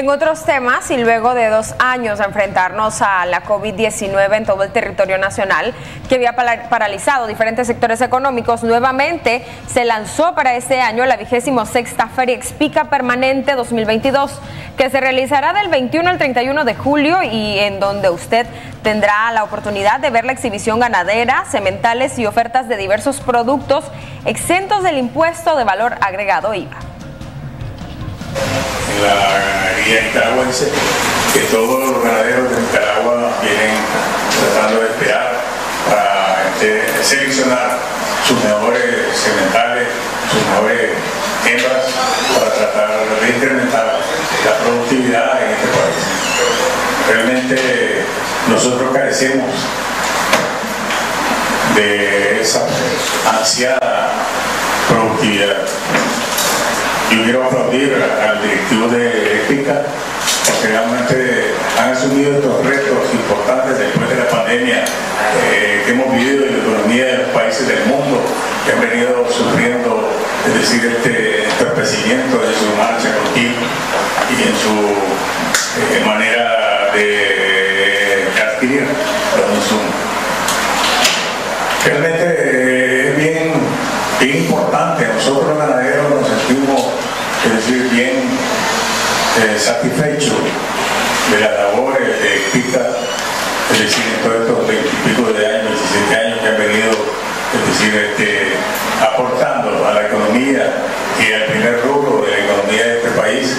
En otros temas, y luego de dos años de enfrentarnos a la COVID-19 en todo el territorio nacional, que había paralizado diferentes sectores económicos, nuevamente se lanzó para este año la vigésimo sexta Feria Expica Permanente 2022, que se realizará del 21 al 31 de julio y en donde usted tendrá la oportunidad de ver la exhibición ganadera, sementales y ofertas de diversos productos exentos del impuesto de valor agregado IVA ganadería nicaragüense, que todos los ganaderos de Nicaragua vienen tratando de esperar para este, seleccionar sus mejores sementales, sus mejores hembras, para tratar de incrementar la productividad en este país. Realmente nosotros carecemos de esa ansiada productividad. Yo quiero aplaudir al directivo de EPICA porque realmente han asumido estos retos importantes después de la pandemia eh, que hemos vivido en la economía de los países del mundo que han venido sufriendo, es decir, este entorpecimiento de su marcha continua y en su eh, manera de adquirir los insumos. Realmente eh, es bien, bien importante, nosotros los ganaderos nos sentimos es decir, bien eh, satisfecho de las labores de PICA, es decir, en todos estos 20 y pico de años, 17 años que han venido, es decir, este, aportando a la economía y al primer rubro de la economía de este país,